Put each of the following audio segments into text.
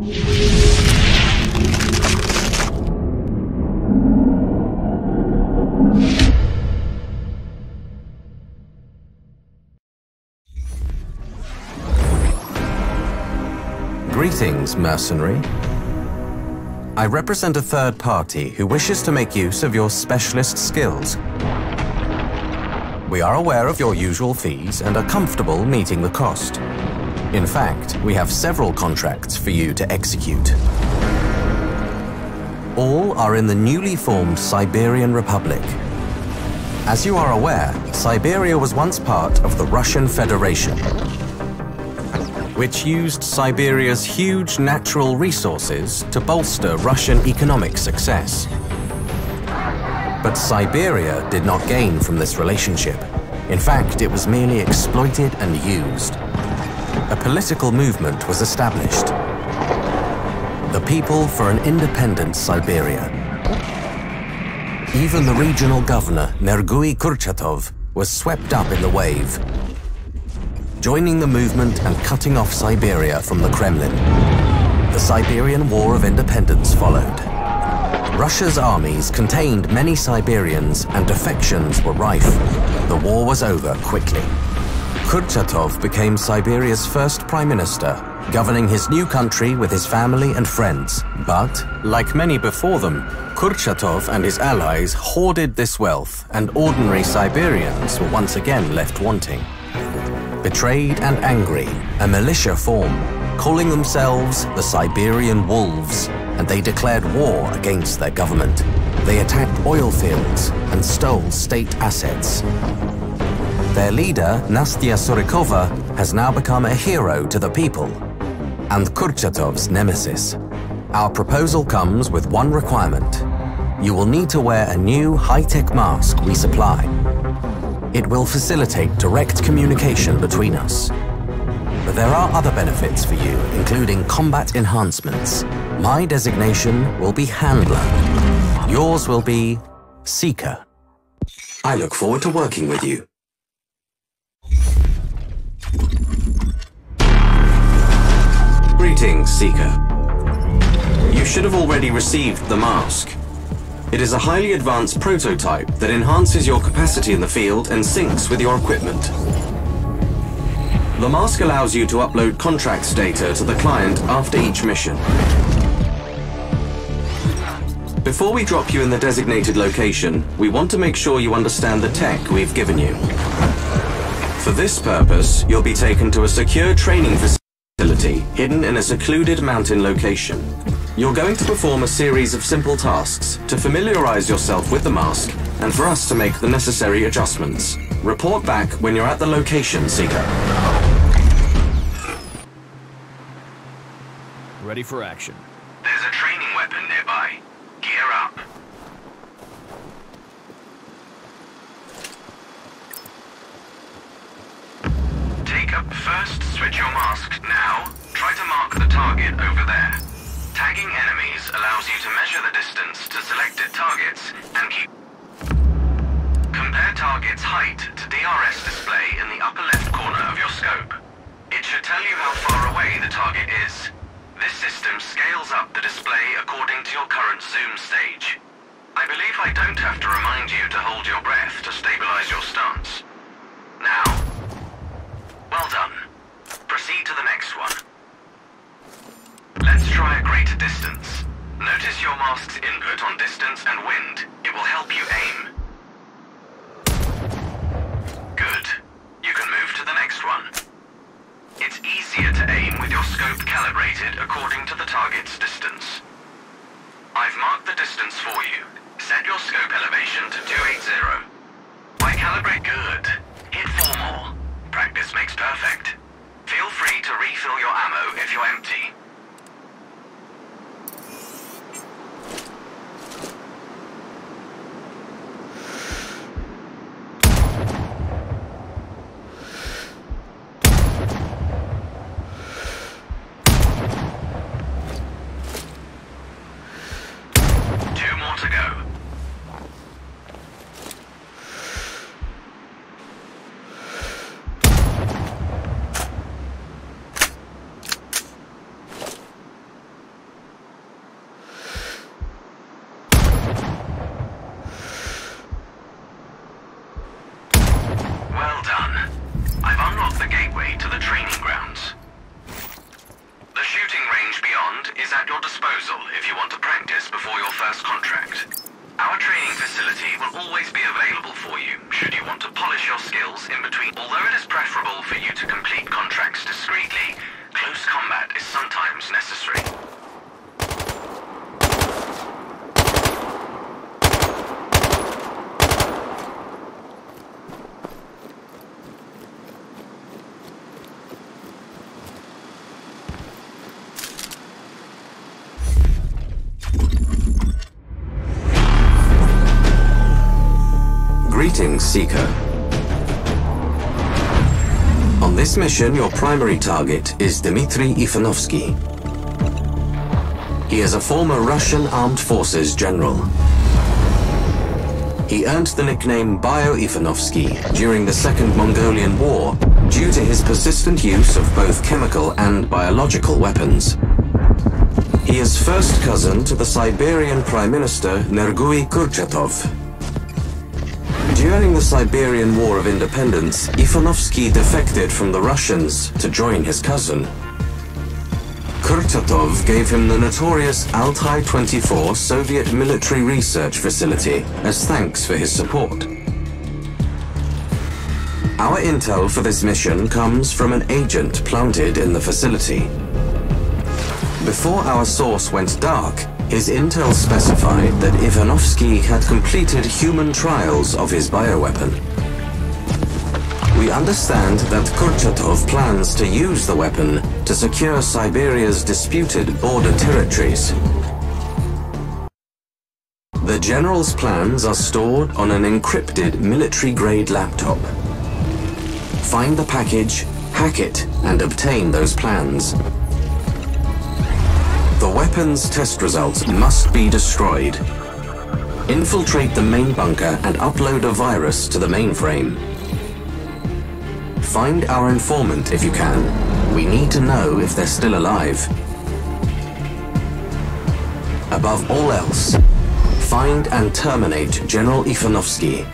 Greetings, mercenary. I represent a third party who wishes to make use of your specialist skills. We are aware of your usual fees and are comfortable meeting the cost. In fact, we have several contracts for you to execute. All are in the newly formed Siberian Republic. As you are aware, Siberia was once part of the Russian Federation, which used Siberia's huge natural resources to bolster Russian economic success. But Siberia did not gain from this relationship. In fact, it was merely exploited and used. A political movement was established. The People for an Independent Siberia. Even the regional governor, Nergui Kurchatov, was swept up in the wave joining the movement and cutting off Siberia from the Kremlin. The Siberian War of Independence followed. Russia's armies contained many Siberians and defections were rife. The war was over quickly. Kurchatov became Siberia's first prime minister, governing his new country with his family and friends. But, like many before them, Kurchatov and his allies hoarded this wealth, and ordinary Siberians were once again left wanting. Betrayed and angry, a militia formed, calling themselves the Siberian Wolves, and they declared war against their government. They attacked oil fields and stole state assets. Their leader, Nastya Surikova, has now become a hero to the people, and Kurchatov's nemesis. Our proposal comes with one requirement. You will need to wear a new high-tech mask we supply. It will facilitate direct communication between us. But there are other benefits for you, including combat enhancements. My designation will be Handler. Yours will be Seeker. I look forward to working with you. Greetings, Seeker. You should have already received the mask. It is a highly advanced prototype that enhances your capacity in the field and syncs with your equipment. The mask allows you to upload contracts data to the client after each mission. Before we drop you in the designated location, we want to make sure you understand the tech we've given you. For this purpose, you'll be taken to a secure training facility hidden in a secluded mountain location. You're going to perform a series of simple tasks to familiarize yourself with the mask and for us to make the necessary adjustments. Report back when you're at the location, Seeker. Ready for action. There's a training weapon nearby. Gear up. First, switch your mask. Now, try to mark the target over there. Tagging enemies allows you to measure the distance to selected targets and keep... Compare target's height to DRS display in the upper left corner of your scope. It should tell you how far away the target is. This system scales up the display according to your current zoom stage. I believe I don't have to remind you to hold your breath to stabilize your stance. Now, well done. Proceed to the next one. Let's try a greater distance. Notice your mask's input on distance and wind. It will help you aim. Good. You can move to the next one. It's easier to aim with your scope calibrated according to the target's distance. I've marked the distance for you. Set your scope elevation to 280. Why calibrate good? Hit four more. Practice makes perfect. Feel free to refill your ammo if you're empty. This mission, your primary target is Dmitry Ivanovsky. He is a former Russian Armed Forces general. He earned the nickname Bio Ivanovsky during the Second Mongolian War due to his persistent use of both chemical and biological weapons. He is first cousin to the Siberian Prime Minister Nergui Kurchatov, the Siberian War of Independence, Ivanovsky defected from the Russians to join his cousin. Kurchatov gave him the notorious Altai-24 Soviet military research facility as thanks for his support. Our intel for this mission comes from an agent planted in the facility. Before our source went dark, his intel specified that Ivanovsky had completed human trials of his bioweapon. We understand that Kurchatov plans to use the weapon to secure Siberia's disputed border territories. The General's plans are stored on an encrypted military-grade laptop. Find the package, hack it, and obtain those plans. The weapon's test results must be destroyed. Infiltrate the main bunker and upload a virus to the mainframe. Find our informant if you can. We need to know if they're still alive. Above all else, find and terminate General Ivanovsky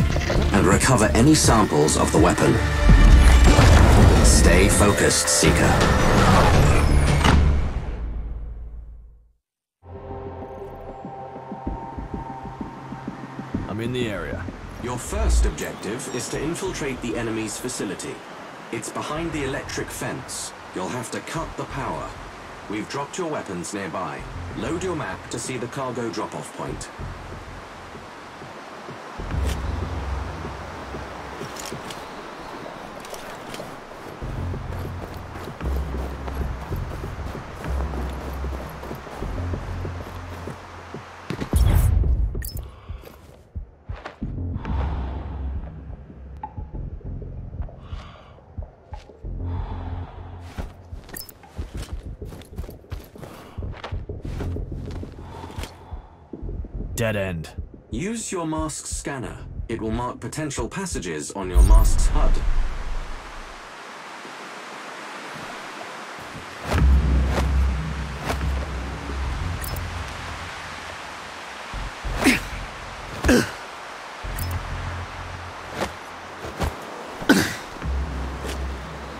and recover any samples of the weapon. Stay focused, Seeker. The area. Your first objective is to infiltrate the enemy's facility. It's behind the electric fence. You'll have to cut the power. We've dropped your weapons nearby. Load your map to see the cargo drop-off point. Dead end. Use your mask scanner. It will mark potential passages on your mask's HUD.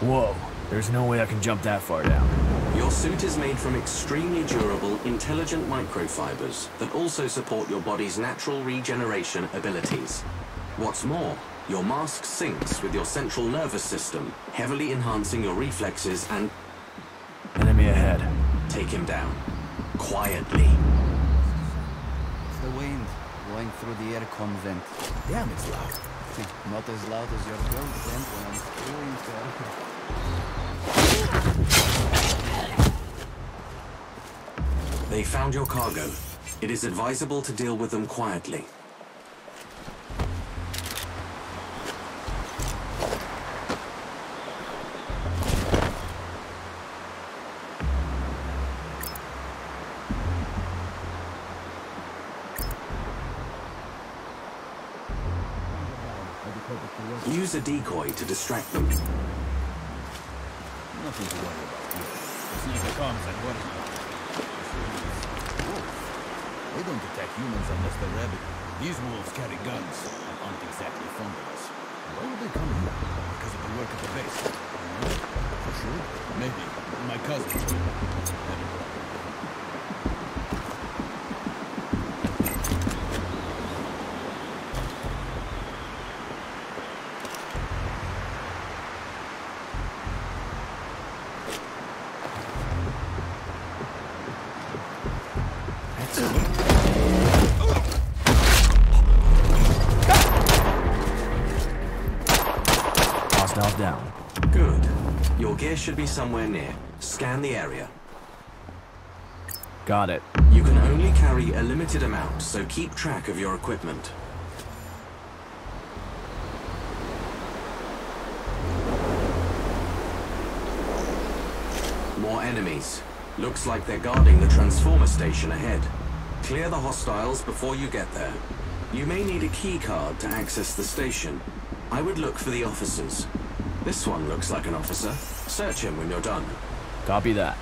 Whoa, there's no way I can jump that far down. Your suit is made from extremely durable, intelligent microfibers that also support your body's natural regeneration abilities. What's more, your mask syncs with your central nervous system, heavily enhancing your reflexes and Enemy ahead. take him down. Quietly. It's the wind blowing through the aircon vent. Damn, it's loud. Not as loud as your girl's vent when I'm screwing her. They found your cargo. It is advisable to deal with them quietly. Use a decoy to distract them. Nothing to worry about humans unless they're rabid. These wolves carry guns and aren't exactly fond of us. Why would they come here? Because of the work at the base. For sure? Maybe. My cousin. Down. Good. Your gear should be somewhere near. Scan the area. Got it. You can only carry a limited amount, so keep track of your equipment. More enemies. Looks like they're guarding the transformer station ahead. Clear the hostiles before you get there. You may need a key card to access the station. I would look for the officers. This one looks like an officer. Search him when you're done. Copy that.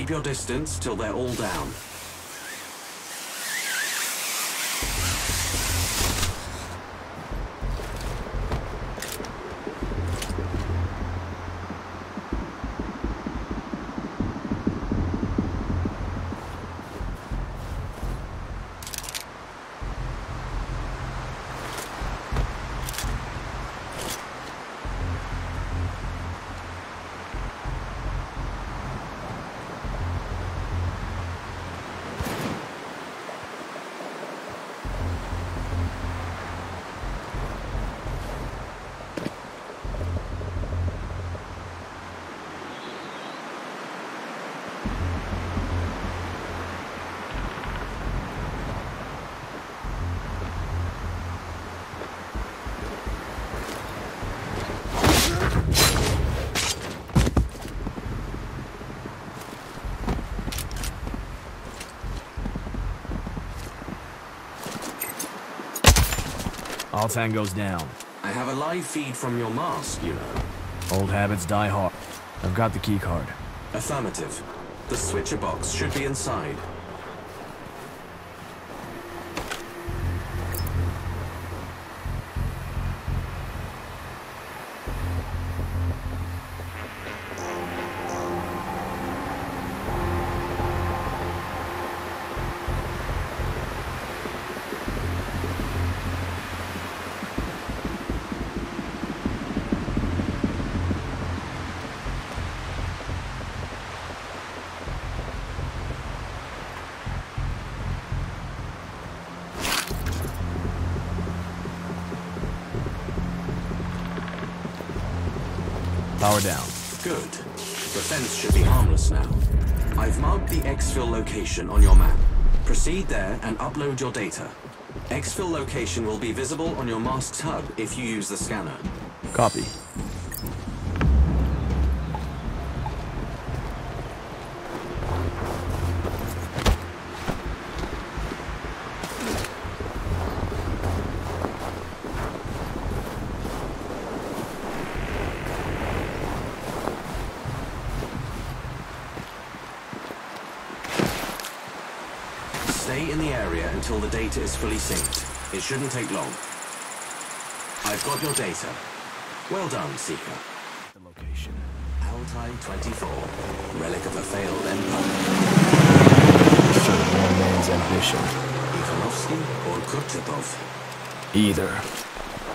Keep your distance till they're all down. All goes down. I have a live feed from your mask, you know. Old habits die hard. I've got the key card. Affirmative. The switcher box should be inside. Power down. Good. The fence should be harmless now. I've marked the exfil location on your map. Proceed there and upload your data. Exfil location will be visible on your mask's HUD if you use the scanner. Copy. Stay in the area until the data is fully synced. It shouldn't take long. I've got your data. Well done, Seeker. The location. Altai 24, relic of a failed empire. Showed one man's ambition. Ivanovsky or Kurchatov? Either.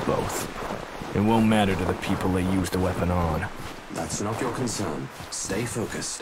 Both. It won't matter to the people they use the weapon on. That's not your concern. Stay focused.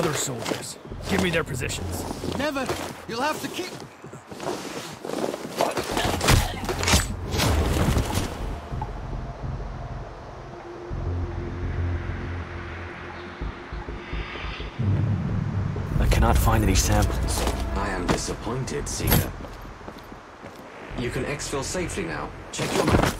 Other soldiers. Give me their positions. Never! You'll have to keep... I cannot find any samples. I am disappointed, Seeker. You can exfil safely now. Check your map.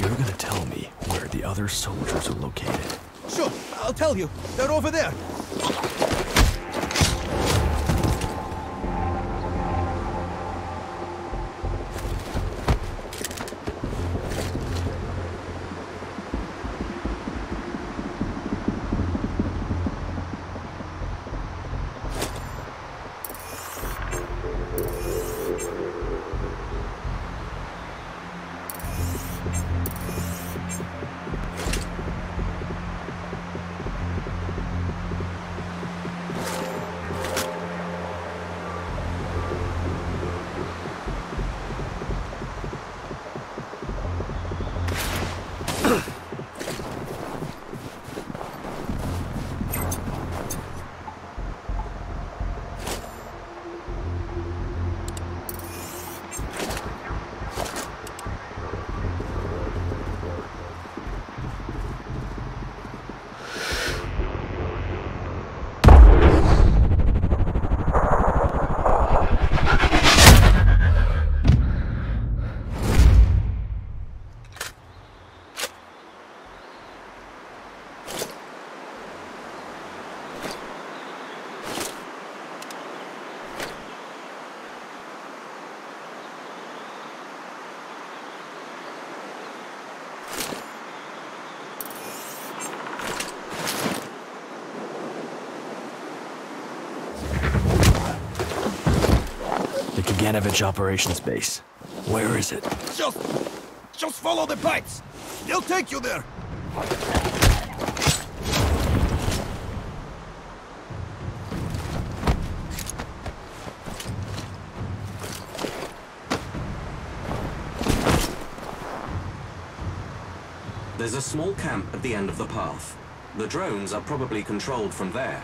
You're gonna tell me where the other soldiers are located. Sure, I'll tell you. They're over there. The operations base. Where is it? Just... just follow the pipes. They'll take you there. There's a small camp at the end of the path. The drones are probably controlled from there.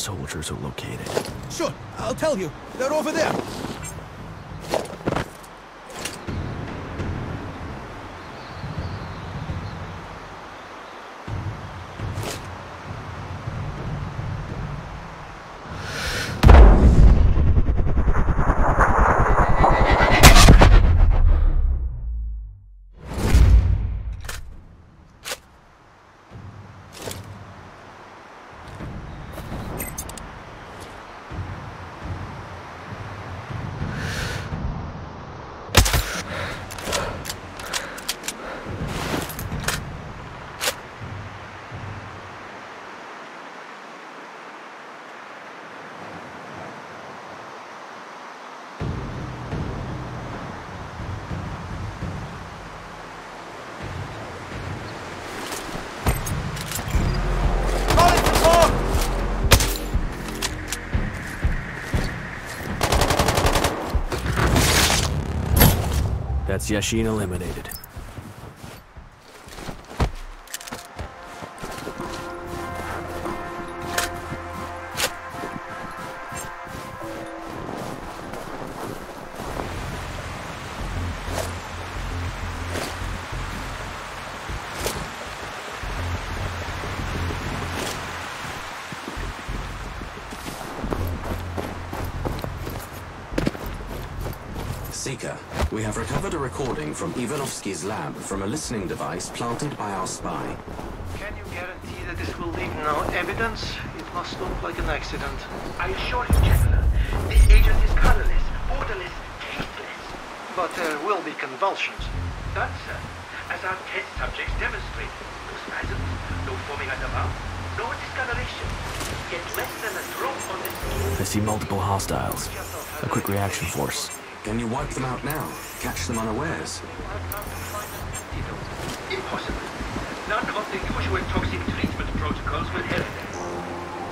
Soldiers are located. Sure, I'll tell you. They're over there. Yashin eliminated. Seeker, we have recovered a recording from Ivanovsky's lab from a listening device planted by our spy. Can you guarantee that this will leave no evidence? It must look like an accident. I assure you, Chancellor, this agent is colorless, odorless, tasteless. But there will be convulsions. That, sir, as our test subjects demonstrate, No spasms, no foaming at the mouth, no discoloration. Yet less than a drop on the skin. I see multiple hostiles. A quick reaction force. Can you wipe them out now? Catch them unawares? Impossible. None of the usual toxic treatment protocols will help them.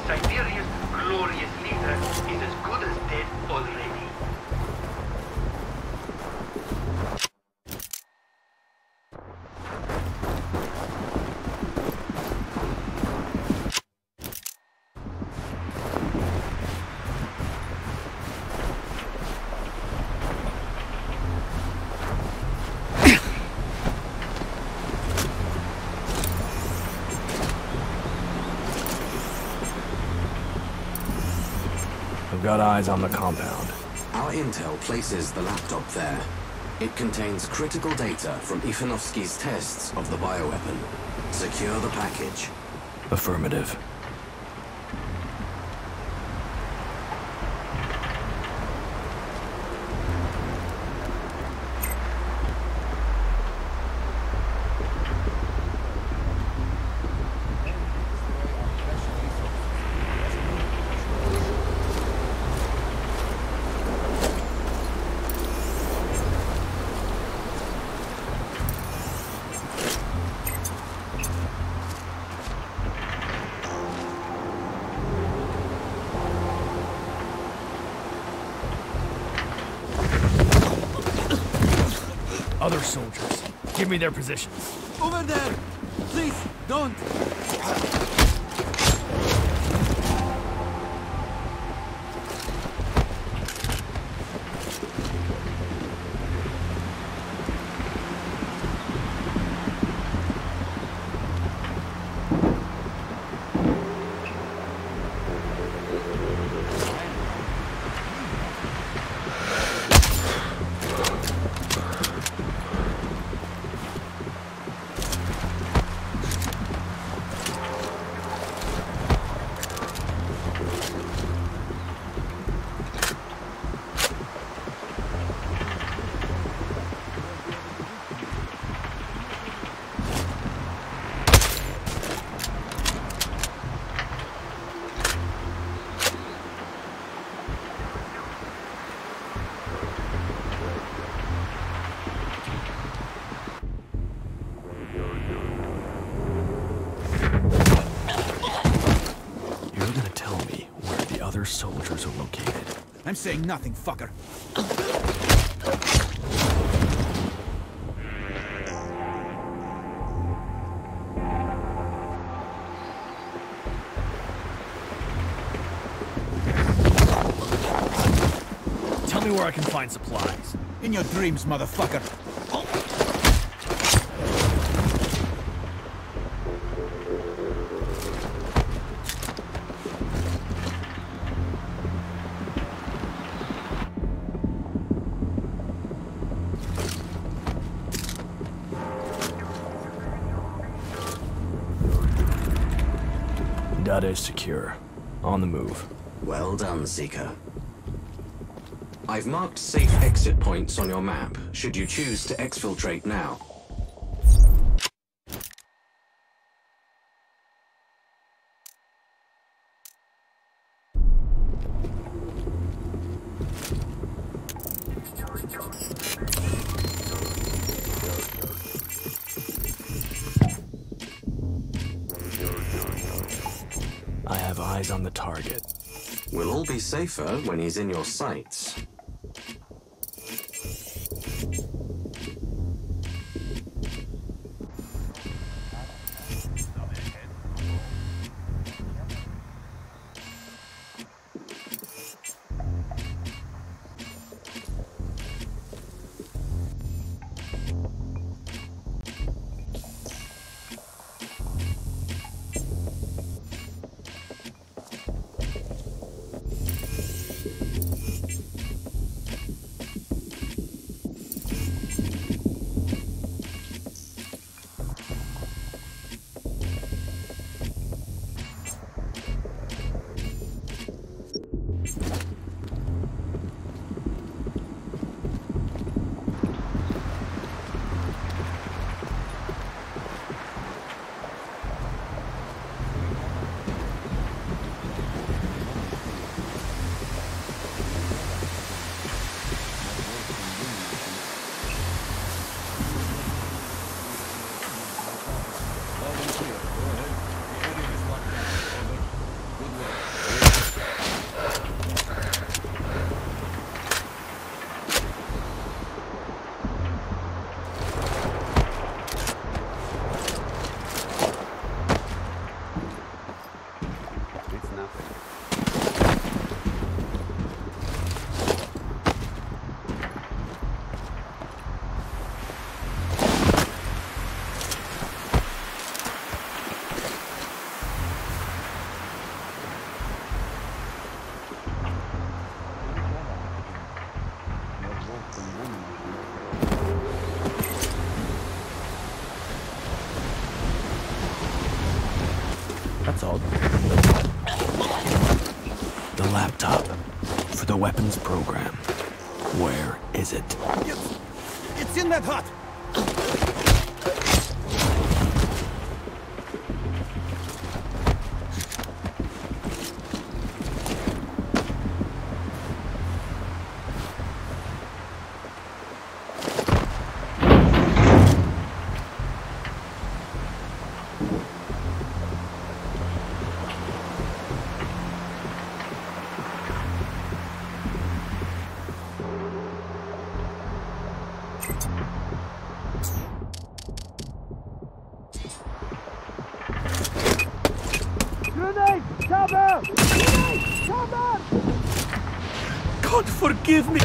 Siberia's glorious leader is as good as dead already. I've got eyes on the compound. Our intel places the laptop there. It contains critical data from Ivanovsky's tests of the bioweapon. Secure the package. Affirmative. Other soldiers. Give me their positions. Over there! Please, don't! Saying nothing, fucker. Tell me where I can find supplies. In your dreams, motherfucker. Data is secure. On the move. Well done, Seeker. I've marked safe exit points on your map, should you choose to exfiltrate now. Safer when he's in your sights. God forgive me!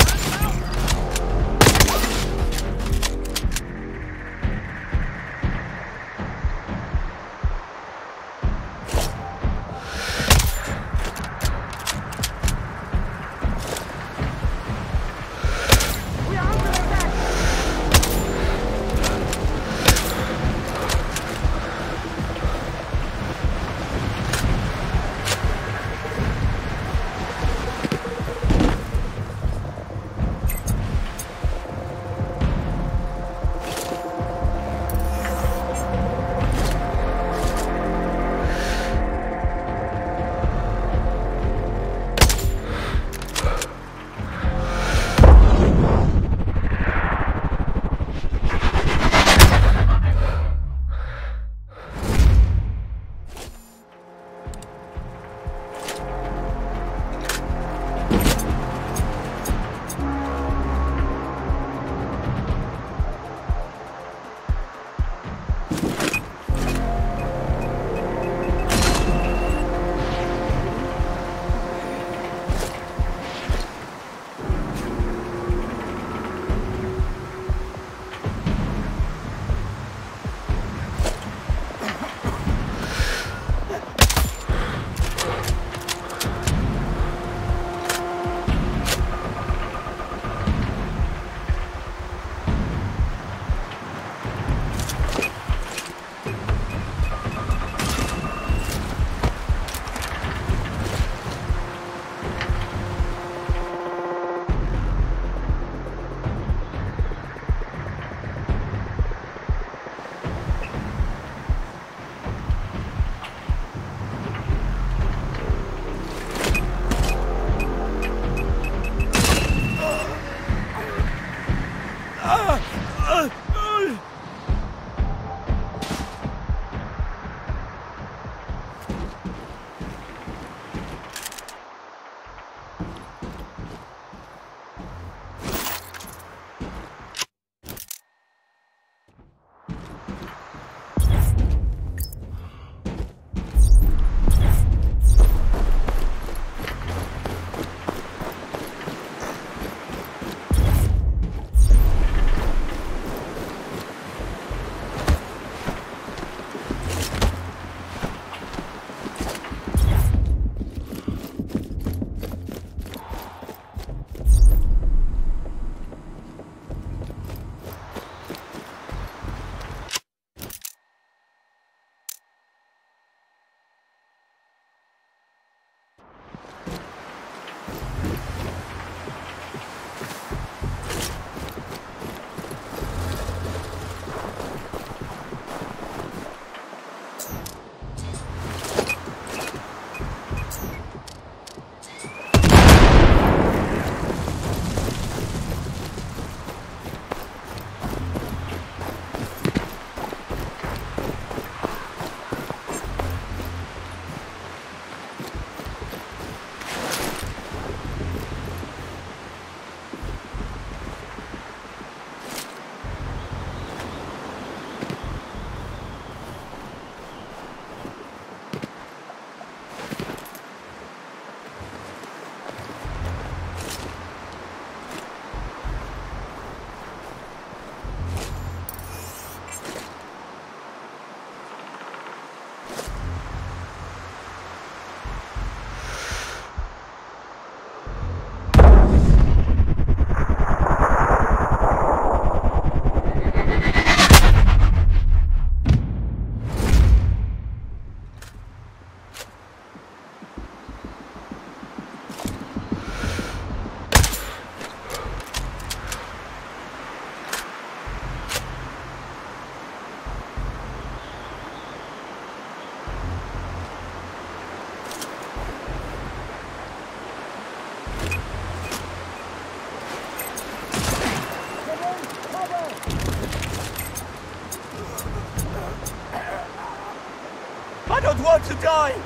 Die!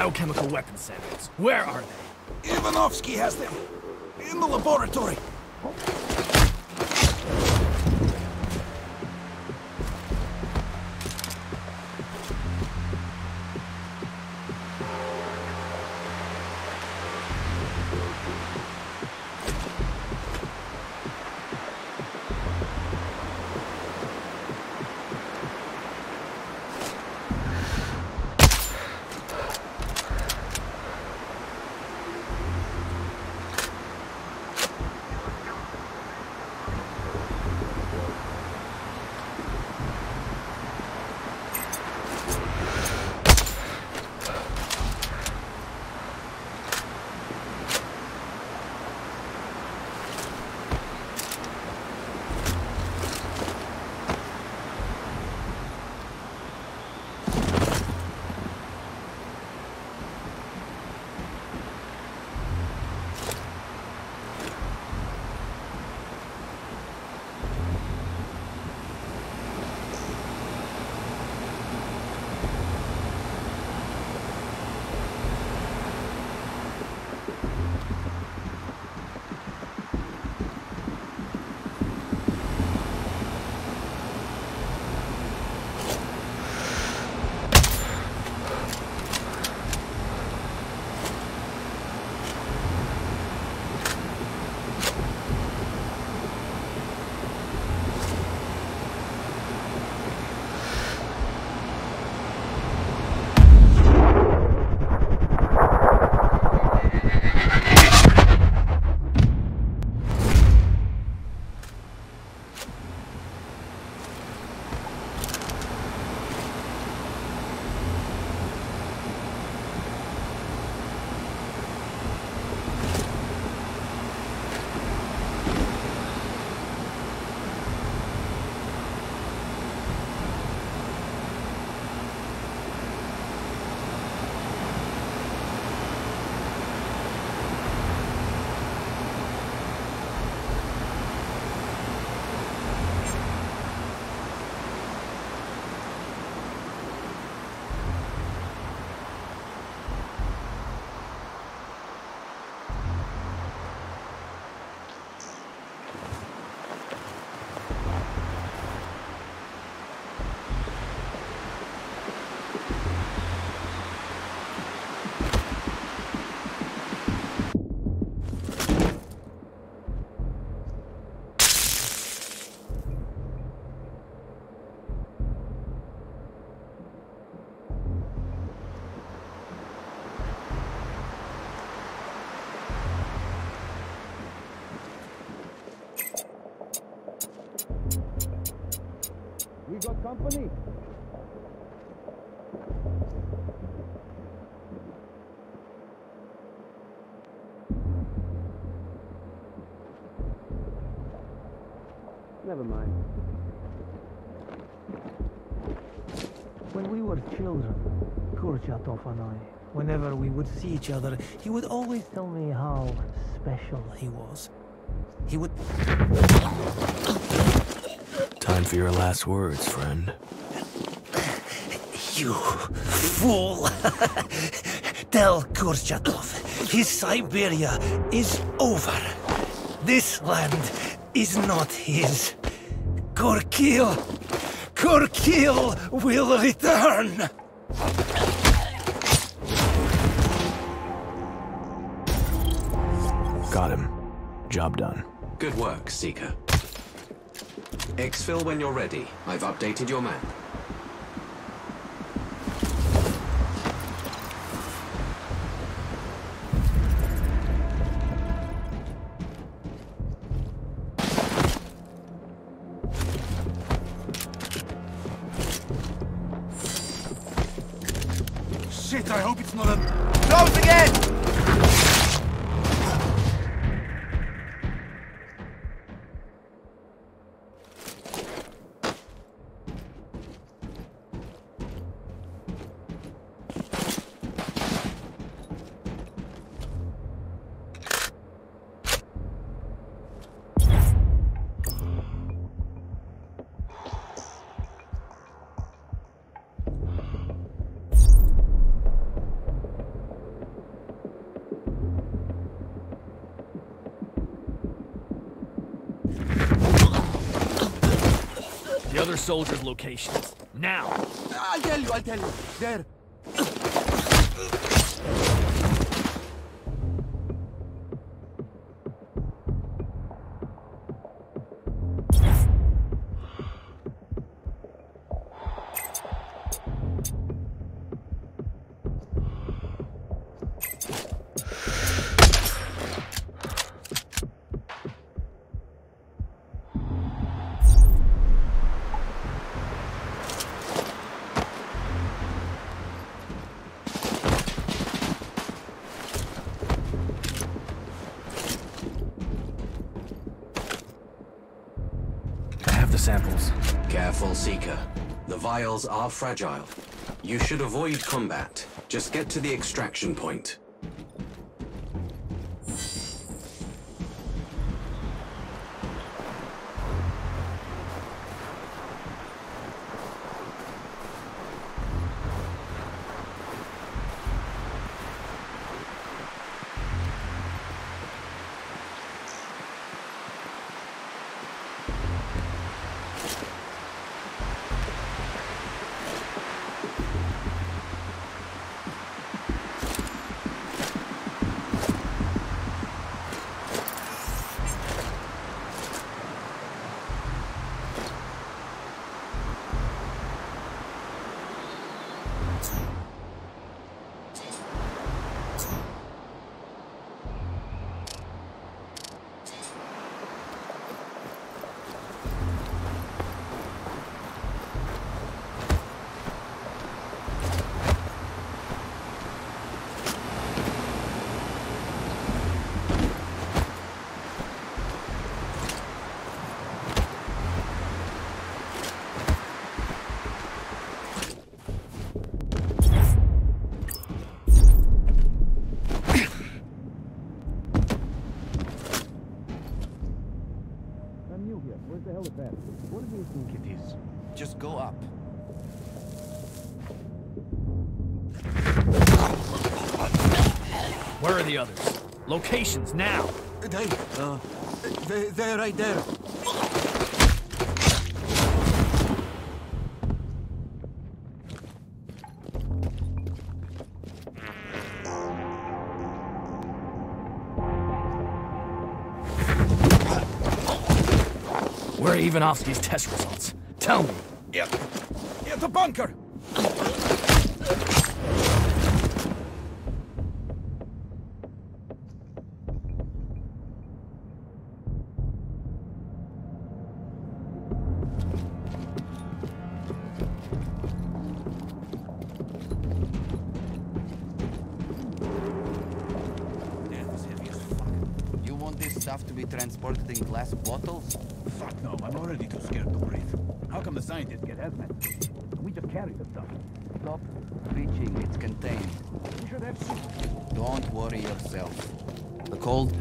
Biochemical weapon samples. Where are they? Ivanovsky has them. In the laboratory. Never mind. When we were children, Kurchatov and I, whenever we would see each other, he would always tell me how special he was. He would... Time for your last words, friend. You fool! Tell Kurchatov his Siberia is over. This land is not his. Korkil! Korkil will return! Got him. Job done. Good work, Seeker. Exfil when you're ready. I've updated your map. Other soldiers' locations. Now! I'll tell you, I'll tell you. There. Vials are fragile. You should avoid combat. Just get to the extraction point. Are the others? Locations, now! They, uh, they, they're right there. Where are Ivanovsky's test results? Tell me. Yeah, yeah, the bunker. Scientists get hazmat? We just carry the stuff. Stop preaching, it's contained. We should have. Don't worry yourself. The cold?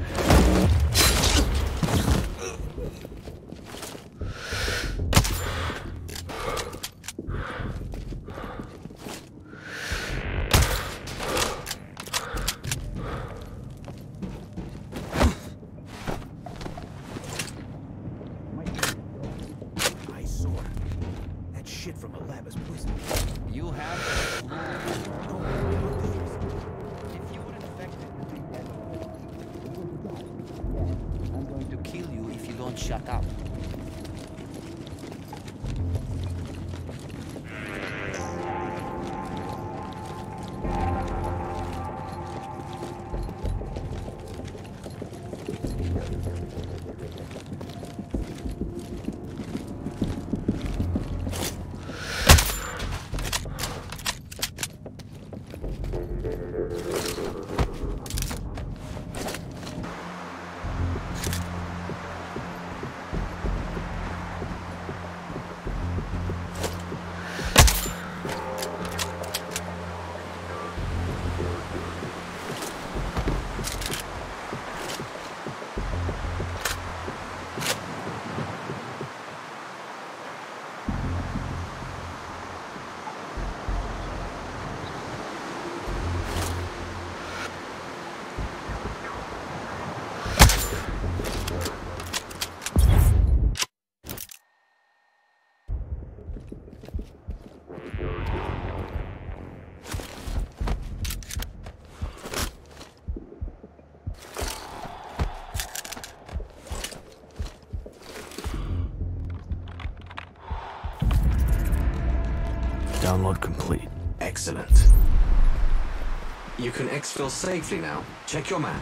Download complete. Excellent. You can exfil safely now. Check your map.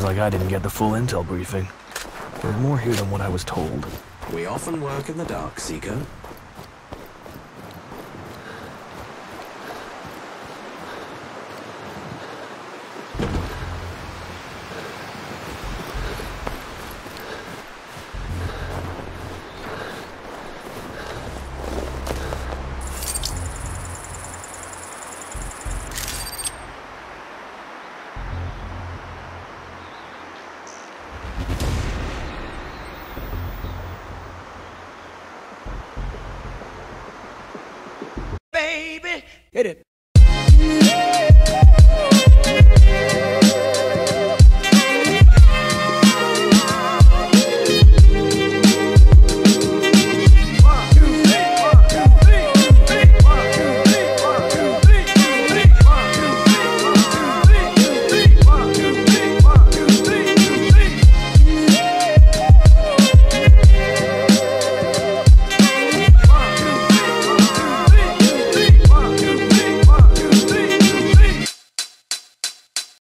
Seems like I didn't get the full intel briefing. There's more here than what I was told. We often work in the dark, Seeker.